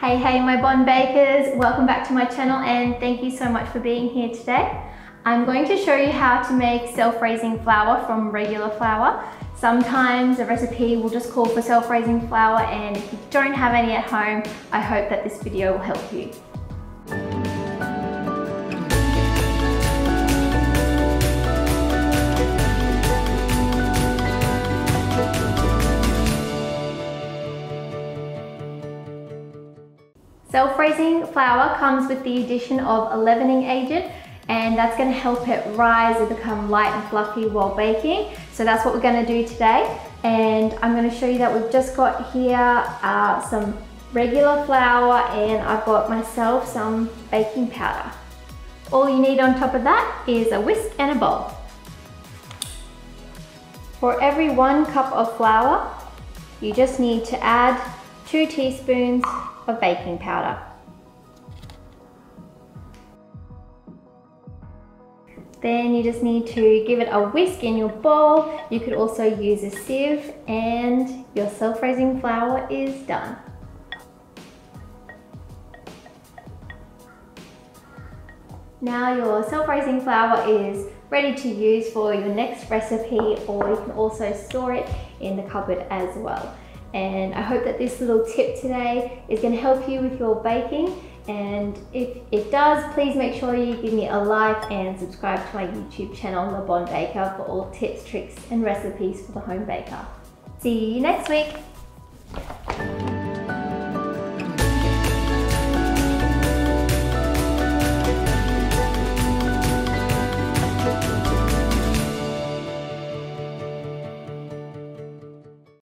Hey, hey, my Bon Bakers. Welcome back to my channel and thank you so much for being here today. I'm going to show you how to make self-raising flour from regular flour. Sometimes a recipe will just call for self-raising flour and if you don't have any at home, I hope that this video will help you. Self-raising flour comes with the addition of a leavening agent and that's gonna help it rise and become light and fluffy while baking. So that's what we're gonna do today. And I'm gonna show you that we've just got here uh, some regular flour and I've got myself some baking powder. All you need on top of that is a whisk and a bowl. For every one cup of flour, you just need to add two teaspoons of baking powder. Then you just need to give it a whisk in your bowl. You could also use a sieve and your self-raising flour is done. Now your self-raising flour is ready to use for your next recipe or you can also store it in the cupboard as well. And I hope that this little tip today is gonna help you with your baking. And if it does, please make sure you give me a like and subscribe to my YouTube channel, Le Bon Baker, for all tips, tricks, and recipes for the home baker. See you next week.